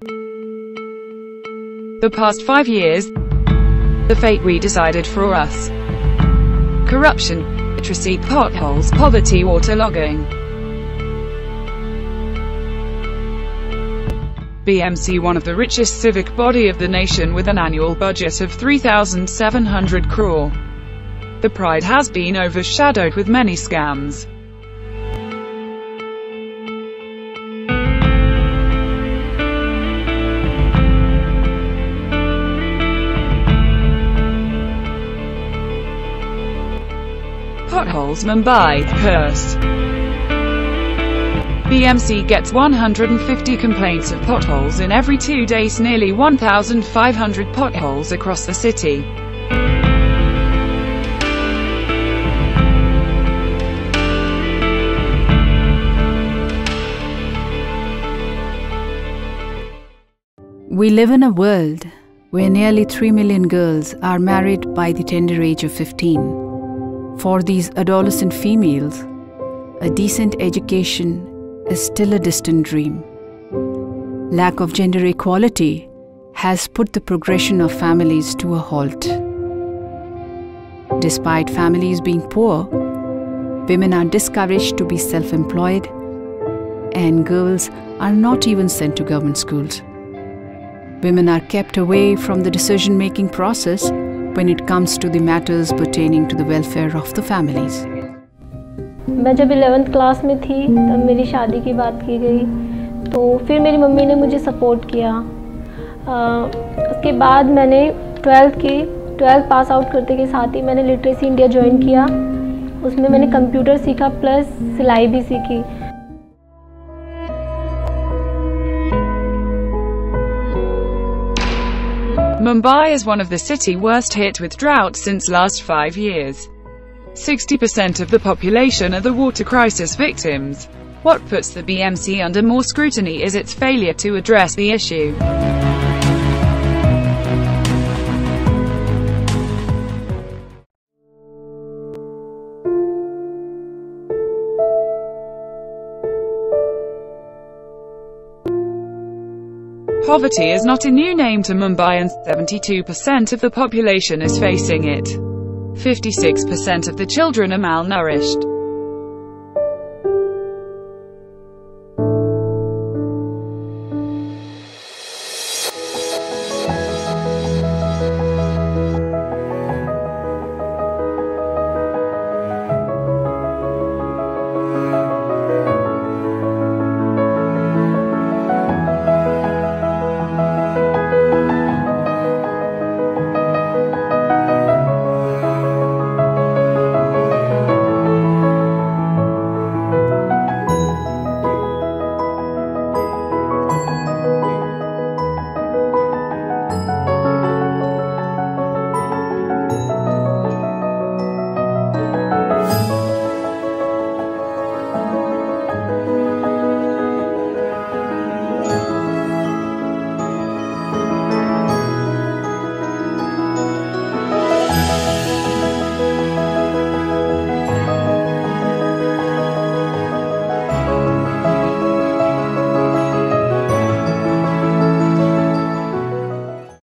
The past five years, the fate we decided for us. Corruption, literacy, potholes, poverty, waterlogging. BMC one of the richest civic body of the nation with an annual budget of 3,700 crore. The pride has been overshadowed with many scams. Potholes Mumbai, Hearst. BMC gets 150 complaints of potholes in every two days nearly 1,500 potholes across the city. We live in a world where nearly 3 million girls are married by the tender age of 15. For these adolescent females, a decent education is still a distant dream. Lack of gender equality has put the progression of families to a halt. Despite families being poor, women are discouraged to be self employed, and girls are not even sent to government schools. Women are kept away from the decision making process when it comes to the matters pertaining to the welfare of the families. मैं जब 11th class में थी, तब मेरी शादी की बात की गई तो फिर मेरी मम्मी ने मुझे सपोर्ट किया। उसके बाद मैंने 12th की 12th पास आउट करते के साथ ही मैंने लिटरेसी इंडिया ज्वाइन किया। उसमें मैंने कंप्यूटर सीखा प्लस सिलाई भी सीखी। Mumbai is one of the city worst hit with drought since last five years. 60% of the population are the water crisis victims. What puts the BMC under more scrutiny is its failure to address the issue. Poverty is not a new name to Mumbai and 72% of the population is facing it. 56% of the children are malnourished.